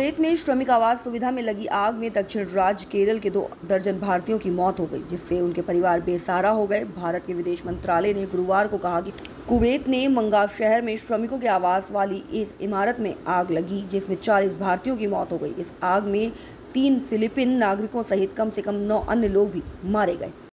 Kuwait में श्रमिक आवास सुविधा में लगी आग में दक्षिण राज्य केरल के दो दर्जन भारतीयों की मौत हो गई, जिससे उनके परिवार बेसहारा हो गए। भारत के विदेश मंत्रालय ने गुरुवार को कहा कि कुवैत ने मंगाव शहर में श्रमिकों के आवास वाली इस इमारत में आग लगी, जिसमें 40 भारतीयों की मौत हो गई। इस आग में तीन फिलीपीन नागरिकों सहित कम से कम नौ अन्य लोग भी मारे गए।